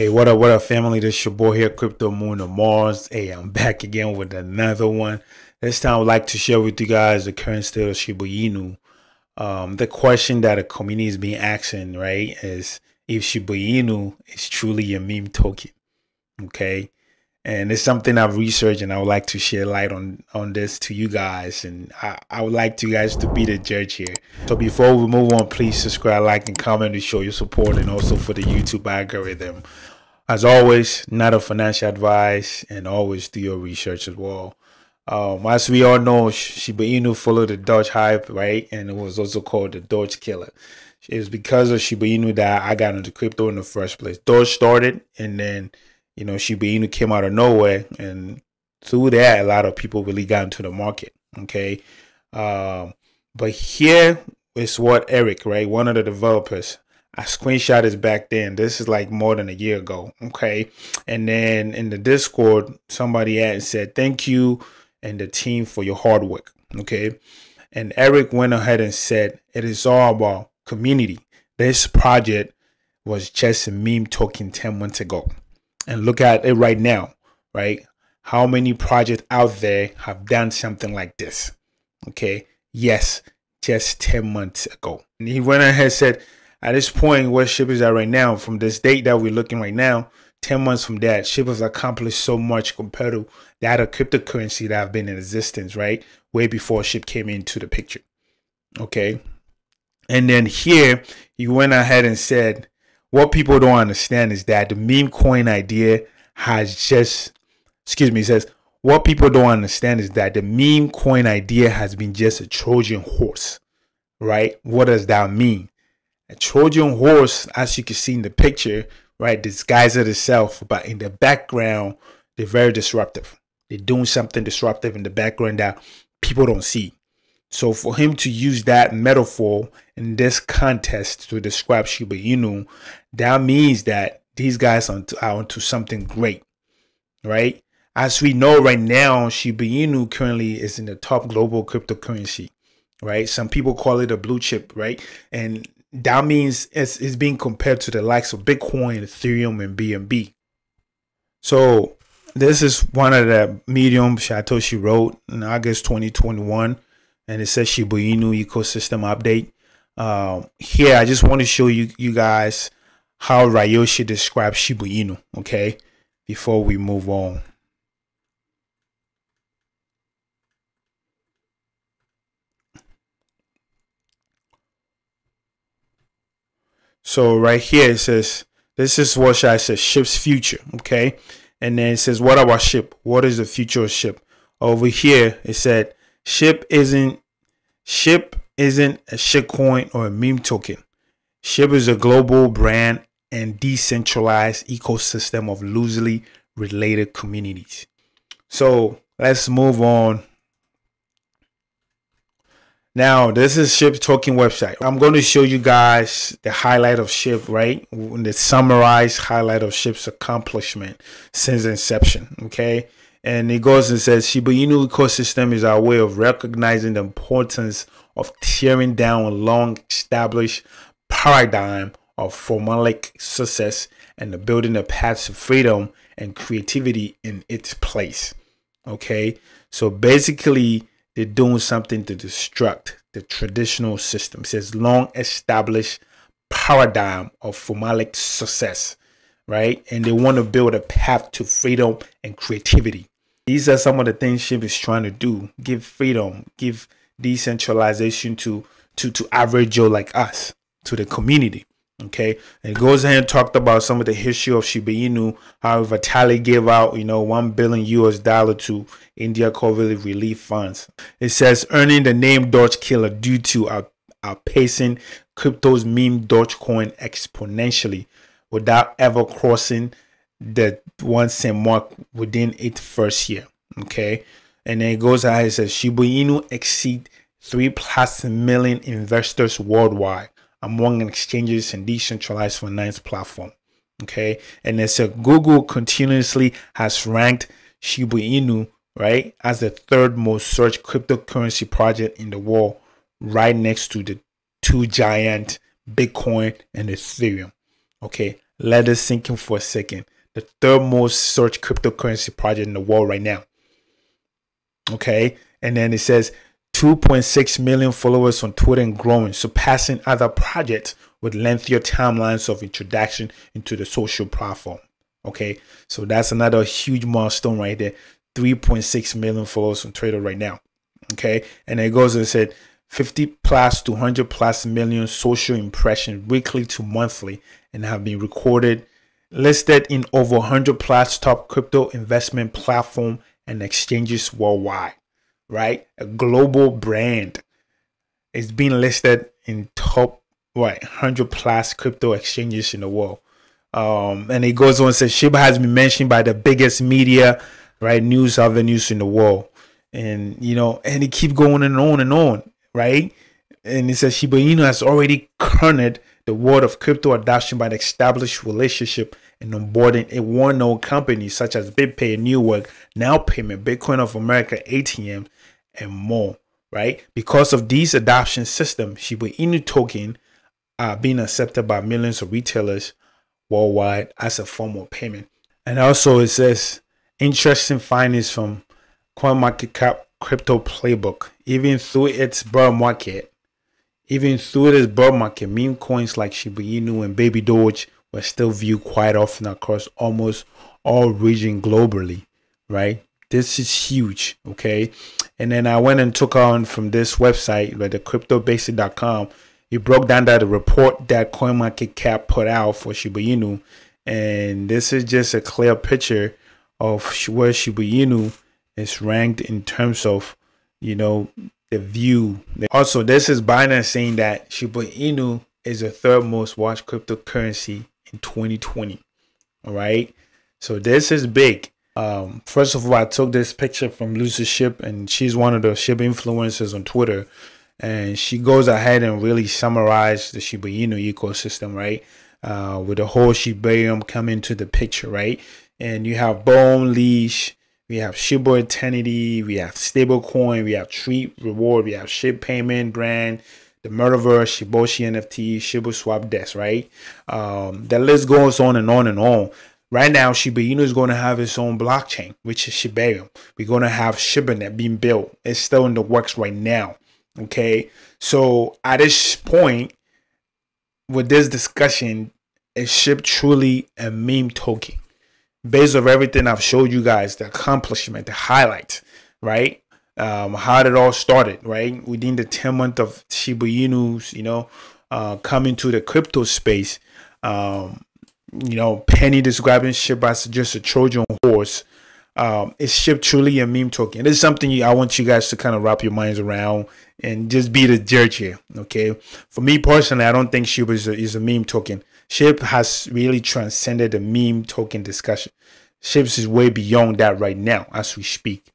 Hey, what up, what up, family? This your boy here, Crypto Moon of Mars. Hey, I'm back again with another one. This time, I'd like to share with you guys the current state of Shiba Inu. Um, the question that the community is being asking, right, is if Shiba Inu is truly a meme token. Okay, and it's something I've researched, and I would like to share light on on this to you guys, and I, I would like you guys to be the judge here. So before we move on, please subscribe, like, and comment to show your support, and also for the YouTube algorithm. As always, not a financial advice, and always do your research as well. Um, as we all know, Shiba Inu followed the Doge hype, right? And it was also called the Doge killer. It was because of Shiba Inu that I got into crypto in the first place. Doge started, and then you know Shiba Inu came out of nowhere, and through that, a lot of people really got into the market. Okay, um, but here is what Eric, right, one of the developers, I screenshot this back then. This is like more than a year ago. Okay, and then in the Discord, somebody had said thank you and the team for your hard work. Okay. And Eric went ahead and said, it is all about community. This project was just a meme token 10 months ago. And look at it right now, right? How many projects out there have done something like this? Okay. Yes, just 10 months ago. And he went ahead and said, at this point where is at right now, from this date that we're looking right now, 10 months from that, SHIB has accomplished so much compared to that of cryptocurrency that have been in existence, right? Way before SHIB came into the picture. Okay. And then here, he went ahead and said, what people don't understand is that the meme coin idea has just, excuse me, says, what people don't understand is that the meme coin idea has been just a Trojan horse, right? What does that mean? A Trojan horse, as you can see in the picture, right, disguises itself, but in the background, they're very disruptive. They're doing something disruptive in the background that people don't see. So for him to use that metaphor in this contest to describe Shiba Inu, that means that these guys are onto, are onto something great, right? As we know right now, Shiba Inu currently is in the top global cryptocurrency, right? Some people call it a blue chip, right? And that means it's, it's being compared to the likes of Bitcoin, Ethereum, and BNB. So this is one of the medium Satoshi wrote in August 2021, and it says Shiba Inu ecosystem update. Um, here, I just want to show you you guys how Ryoshi describes Shiba Inu. Okay, before we move on. So right here it says this is what I say SHIB's future. Okay. And then it says, what about SHIB? What is the future of SHIB? Over here, it said SHIB isn't SHIB isn't a shitcoin or a meme token. SHIB is a global brand and decentralized ecosystem of loosely related communities. So let's move on. Now, this is SHIB Token website. I'm going to show you guys the highlight of SHIB, right? The summarized highlight of SHIB's accomplishment since inception, okay? And it goes and says Shiba Inu ecosystem is our way of recognizing the importance of tearing down a long established paradigm of formalic success and the building a path to freedom and creativity in its place. Okay, so basically, they're doing something to destruct the traditional system. It says long established paradigm of formalic success, right? And they want to build a path to freedom and creativity. These are some of the things SHIB is trying to do. Give freedom, give decentralization to to to average Joe like us, to the community. Okay, and it goes ahead and talked about some of the history of Shiba Inu, how Vitalik gave out, you know, one billion US dollar to India COVID relief funds. It says earning the name Doge Killer due to out, outpacing crypto's meme Dogecoin exponentially without ever crossing the one cent mark within its first year. Okay, and then it goes ahead and says Shiba Inu exceed three plus million investors worldwide among exchanges and decentralized finance platform. Okay, and it said Google continuously has ranked Shiba Inu right as the third most searched cryptocurrency project in the world, right next to the two giant Bitcoin and Ethereum. Okay, Let us sink in for a second. The third most searched cryptocurrency project in the world right now. Okay. And then it says 2.6 million followers on Twitter and growing, surpassing other projects with lengthier timelines of introduction into the social platform. Okay, so that's another huge milestone right there. 3.6 million followers on Twitter right now. Okay, and it goes and said 50 plus to 100 plus million social impressions weekly to monthly and have been recorded, listed in over 100 plus top crypto investment platform and exchanges worldwide. Right, a global brand. It's being listed in top what 100 plus crypto exchanges in the world. Um, and it goes on and says Shiba has been mentioned by the biggest media, right, news avenues in the world. And you know, and it keep going and on and on, right? And it says Shiba Inu has already cornered the world of crypto adoption by the established relationship and onboarding a well-known companies such as BitPay, Newark, Now Payment, Bitcoin of America, ATM, and more. Right? Because of these adoption systems, Shiba Inu token are being accepted by millions of retailers worldwide as a form of payment. And also it says interesting findings from CoinMarketCap crypto playbook. Even through its bear market, even through this bear market, meme coins like Shiba Inu and Baby Doge were still viewed quite often across almost all regions globally, right? This is huge, okay? And then I went and took on from this website, like the cryptobasic.com, he broke down that report that CoinMarketCap put out for Shiba Inu, and this is just a clear picture of where Shiba Inu is ranked in terms of, you know, the view. Also, this is Binance saying that Shiba Inu is the third most watched cryptocurrency in 2020. All right, so this is big. Um, first of all, I took this picture from LucieSHIB, and she's one of the SHIB influencers on Twitter and she goes ahead and really summarize the Shiba Inu ecosystem, right? Uh, with the whole Shibarium coming to the picture, right? And you have Bone Leash, we have Shiba Eternity, we have Stablecoin, we have Treat Reward, we have SHIB Payment Brand, the Metaverse, Shiboshi NFT, ShibaSwap DEX, right? Um, the list goes on and on and on. Right now, Shiba Inu is going to have its own blockchain, which is Shibarium. We're going to have ShibaNet being built. It's still in the works right now. Okay. So at this point, with this discussion, is SHIB truly a meme token? Based on everything I've showed you guys, the accomplishment, the highlight, right? Um, how it all started, right? Within the 10 month of Shiba Inu's, you know, uh, coming to the crypto space. Um, you know, Penny describing SHIB as just a Trojan horse um, is SHIB truly a meme token? It's something you, I want you guys to kind of wrap your minds around and just be the judge here. Okay. For me personally, I don't think SHIB is a, is a meme token. SHIB has really transcended the meme token discussion. SHIB is way beyond that right now as we speak.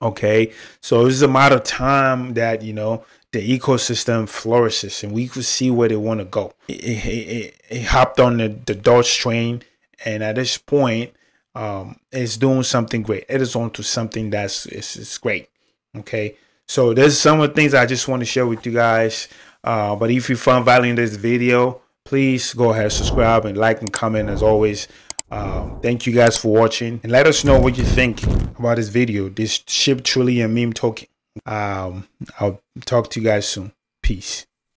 Okay. So it's a matter of time that, you know, the ecosystem flourishes and we could see where they want to go. It, it, it, it hopped on the, the Doge train. And at this point, um, it's doing something great. It is on to something that's it's, is great. Okay. So there's some of the things I just want to share with you guys. Uh, but if you found value in this video, please go ahead, subscribe and like and comment as always. Um, thank you guys for watching and let us know what you think about this video. This SHIB truly a meme token. Um, I'll talk to you guys soon. Peace.